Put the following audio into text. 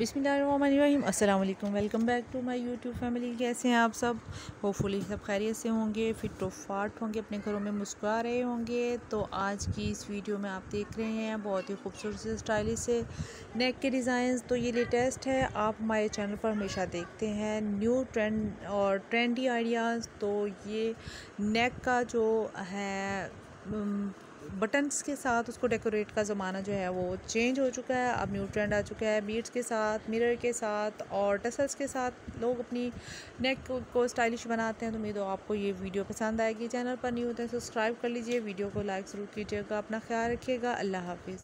बिसमीम अल्लाम welcome back to my YouTube family. कैसे हैं आप सब? होपफुली सब खैरियत से होंगे, फिट फाट होंगे, अपने घरों में मुस्कुरा रहे होंगे। तो आज की इस वीडियो में आप देख रहे हैं बहुत ही खूबसूरत से स्टाइलिश से नेक के डिज़ाइन तो ये लेटेस्ट है, आप हमारे चैनल पर हमेशा देखते हैं न्यू ट्रेंड और ट्रेंडी आइडियाज़ तो ये नेक का जो है बटन्स के साथ उसको डेकोरेट का ज़माना जो है वो चेंज हो चुका है, अब न्यू ट्रेंड आ चुका है। बीट्स के साथ मिरर के साथ और टसल्स के साथ लोग अपनी नेक को स्टाइलिश बनाते हैं। तो उम्मीद हो आपको ये वीडियो पसंद आएगी। चैनल पर नहीं होते हैं सब्सक्राइब कर लीजिए। वीडियो को लाइक ज़रूर कीजिएगा। अपना ख्याल रखिएगा। अल्लाह हाफिज़।